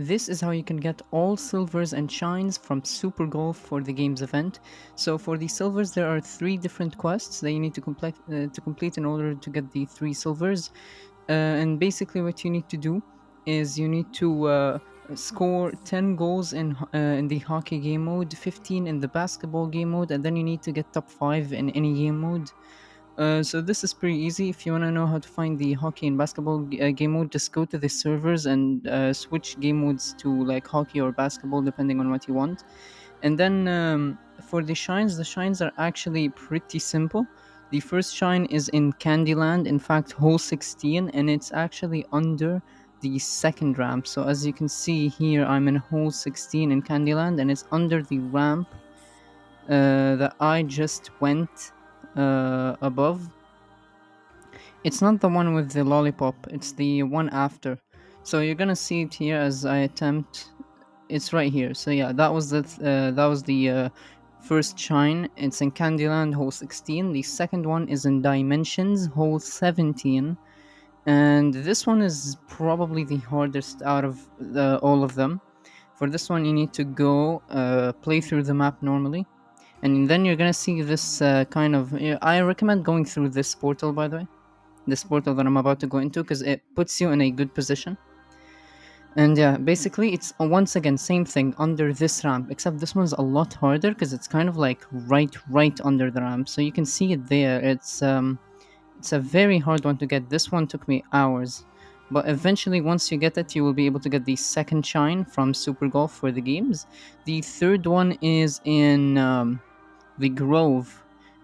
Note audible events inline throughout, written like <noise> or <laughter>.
this is how you can get all silvers and shines from Super Golf for the game's event. So for the silvers, there are three different quests that you need to complete uh, to complete in order to get the three silvers. Uh, and basically, what you need to do is you need to uh, score 10 goals in uh, in the hockey game mode, 15 in the basketball game mode, and then you need to get top five in any game mode. Uh, so this is pretty easy. If you want to know how to find the hockey and basketball uh, game mode, just go to the servers and uh, switch game modes to like hockey or basketball, depending on what you want. And then um, for the shines, the shines are actually pretty simple. The first shine is in Candyland, in fact, hole 16, and it's actually under the second ramp. So as you can see here, I'm in hole 16 in Candyland, and it's under the ramp uh, that I just went uh, above. It's not the one with the lollipop, it's the one after. So you're gonna see it here as I attempt. It's right here. So yeah, that was the th- uh, that was the uh, first shine. It's in Candyland, hole 16. The second one is in Dimensions, hole 17. And this one is probably the hardest out of the, all of them. For this one, you need to go uh, play through the map normally and then you're gonna see this uh, kind of i recommend going through this portal by the way. This portal that i'm about to go into because it puts you in a good position. And yeah basically it's once again same thing under this ramp except this one's a lot harder because it's kind of like right right under the ramp. So you can see it there. It's um it's a very hard one to get. This one took me hours. But eventually once you get it you will be able to get the second shine from super golf for the games. The third one is in um, the Grove.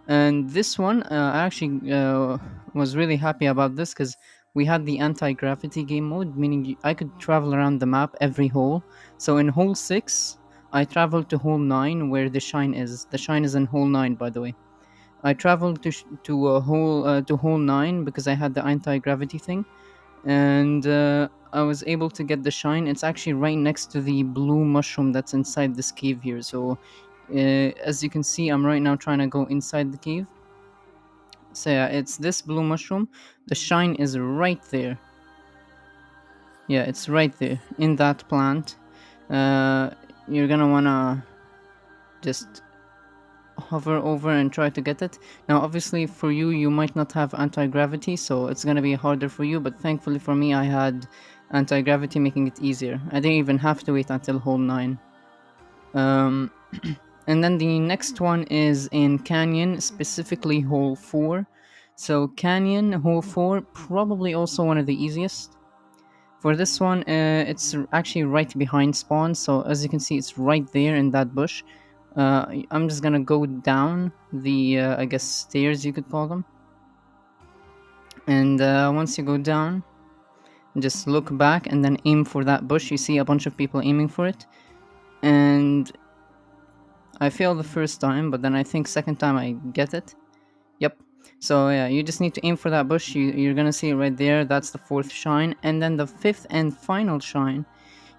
And this one, uh, I actually uh, was really happy about this because we had the anti gravity game mode, meaning I could travel around the map every hole. So in hole 6, I traveled to hole 9 where the shine is. The shine is in hole 9, by the way. I traveled to, to, hole, uh, to hole 9 because I had the anti gravity thing. And uh, I was able to get the shine. It's actually right next to the blue mushroom that's inside this cave here. So uh, as you can see i'm right now trying to go inside the cave. So yeah it's this blue mushroom. The shine is right there. Yeah it's right there in that plant. Uh, you're gonna wanna just hover over and try to get it. Now obviously for you you might not have anti-gravity so it's gonna be harder for you but thankfully for me i had anti-gravity making it easier. I didn't even have to wait until hole 9 um <clears throat> And then the next one is in Canyon, specifically hole 4. So Canyon, hole 4, probably also one of the easiest. For this one, uh, it's actually right behind spawn, so as you can see, it's right there in that bush. Uh, I'm just gonna go down the, uh, I guess, stairs you could call them. And uh, once you go down, just look back and then aim for that bush. You see a bunch of people aiming for it. And I failed the first time, but then I think second time I get it. Yep. So yeah, you just need to aim for that bush. You, you're gonna see it right there. That's the fourth shine. And then the fifth and final shine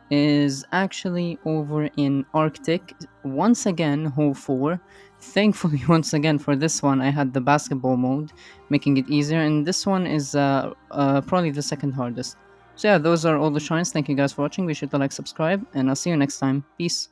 is actually over in Arctic. Once again, hole 4. Thankfully, <laughs> once again, for this one, I had the basketball mode, making it easier. And this one is uh, uh, probably the second hardest. So yeah, those are all the shines. Thank you guys for watching. Be sure to like, subscribe, and I'll see you next time. Peace.